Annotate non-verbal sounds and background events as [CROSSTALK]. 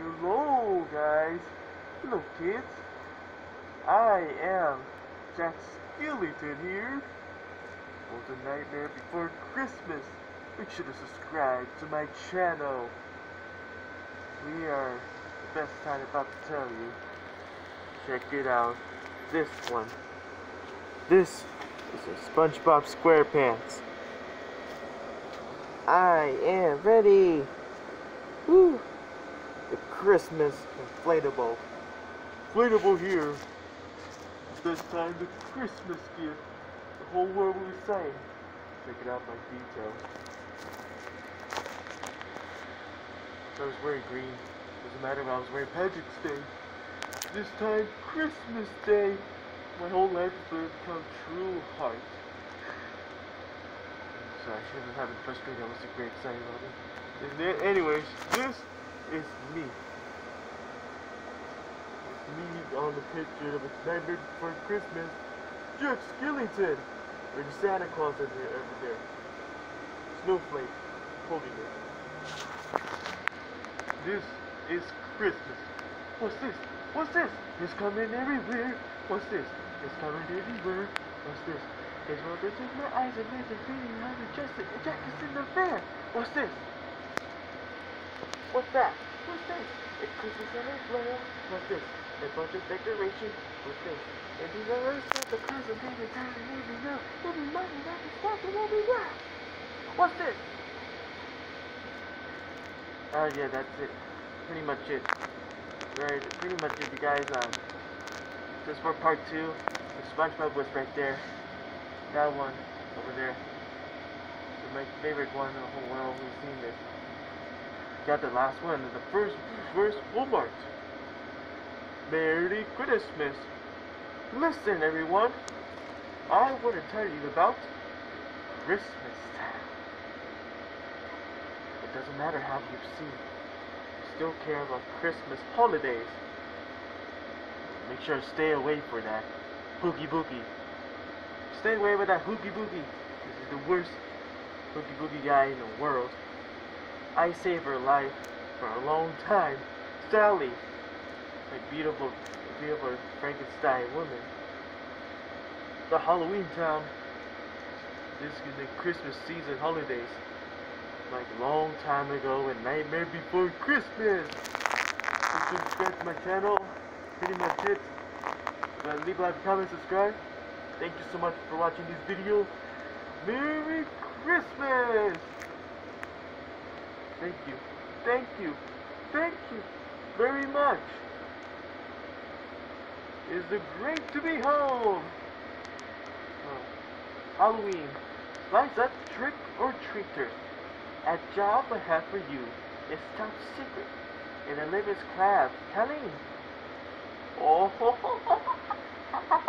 Hello, guys. Hello, kids. I am Jack Skellington here. For the Nightmare Before Christmas. Make sure to subscribe to my channel. We are the best time about to tell you. Check it out. This one. This is a SpongeBob SquarePants. I am ready. Woo! Christmas inflatable. Inflatable here. This time the Christmas gift. The whole world will be saying. Check it out my details. I was wearing green. Doesn't matter if I was wearing Patrick's Day. This time Christmas Day. My whole life is going to become true heart. Sorry, I shouldn't have been frustrated. I was very excited about it. Anyways, this is me. On the picture of a Nightmare Before Christmas. Jack Skellington. Or the Santa Claus in there, over there. Snowflake holding it. This is Christmas. What's this? What's this? It's coming everywhere. What's this? It's coming everywhere. What's this? It's what this is my eyes and makes it feeling how to just it. Jack is in the fair. What's this? What's that? What's this? It's Christmas in a flare. What's this? Bunch of decorations. What's this? And these are the the cars and baby time and maybe now. Maybe money that is stuff and maybe now. What's this? Oh yeah, that's it. Pretty much it. Right, pretty much it, you guys. Um, just for part two, the SpongeBob was right there. That one over there. My favorite one in the whole world. We've seen this. Got the last one, the first, first Walmart. Merry Christmas. Listen, everyone. I want to tell you about Christmas time. It doesn't matter how you see. You still care about Christmas holidays. Make sure to stay away for that. Boogie boogie. Stay away with that Oogie Boogie. This is the worst Oogie Boogie guy in the world. I saved her life for a long time. Sally, my beautiful, beautiful Frankenstein woman. The Halloween town. This is the Christmas season holidays. Like a long time ago and Nightmare Before Christmas. Subscribe to my channel. Pretty much it. Uh, leave a like, comment, subscribe. Thank you so much for watching this video. Merry Christmas! Thank you. Thank you. Thank you very much. Is it great to be home? Oh. Halloween. Lights up trick or treaters. A job I have for you is top secret. And I live as crab. Helene. Oh. [LAUGHS]